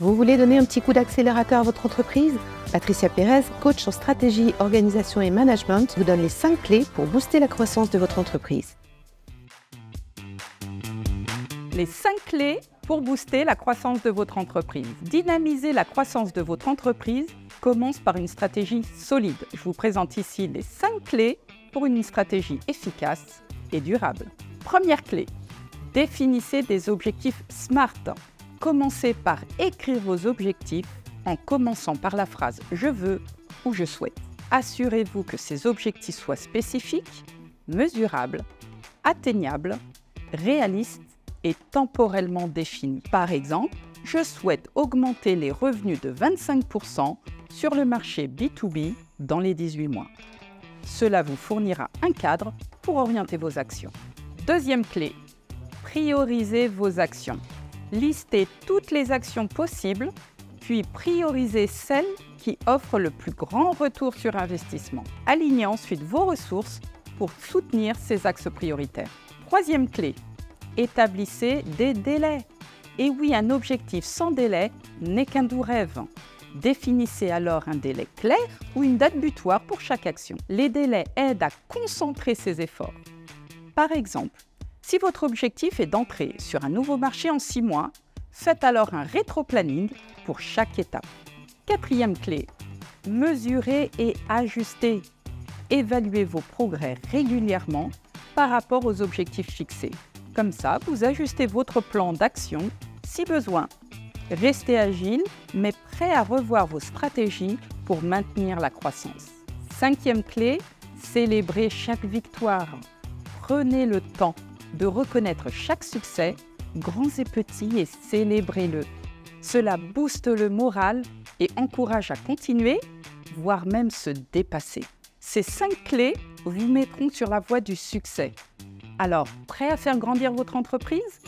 Vous voulez donner un petit coup d'accélérateur à votre entreprise? Patricia Pérez, coach en stratégie, organisation et management, vous donne les 5 clés pour booster la croissance de votre entreprise. Les 5 clés pour booster la croissance de votre entreprise. Dynamiser la croissance de votre entreprise commence par une stratégie solide. Je vous présente ici les 5 clés pour une stratégie efficace et durable. Première clé, définissez des objectifs SMART commencez par écrire vos objectifs en commençant par la phrase Je veux ou Je souhaite. Assurez-vous que ces objectifs soient spécifiques, mesurables, atteignables, réalistes et temporellement définis. Par exemple, je souhaite augmenter les revenus de 25% sur le marché B2B dans les 18 mois. Cela vous fournira un cadre pour orienter vos actions. Deuxième clé, priorisez vos actions. Listez toutes les actions possibles, puis priorisez celles qui offrent le plus grand retour sur investissement. Alignez ensuite vos ressources pour soutenir ces axes prioritaires. Troisième clé, établissez des délais. Et oui, un objectif sans délai n'est qu'un doux rêve. Définissez alors un délai clair ou une date butoir pour chaque action. Les délais aident à concentrer ses efforts. Par exemple, si votre objectif est d'entrer sur un nouveau marché en six mois, faites alors un rétro-planning pour chaque étape. Quatrième clé, mesurez et ajustez. Évaluez vos progrès régulièrement par rapport aux objectifs fixés. Comme ça, vous ajustez votre plan d'action si besoin. Restez agile, mais prêt à revoir vos stratégies pour maintenir la croissance. Cinquième clé, célébrez chaque victoire. Prenez le temps de reconnaître chaque succès, grands et petits, et célébrez-le. Cela booste le moral et encourage à continuer, voire même se dépasser. Ces cinq clés vous mettront sur la voie du succès. Alors, prêt à faire grandir votre entreprise?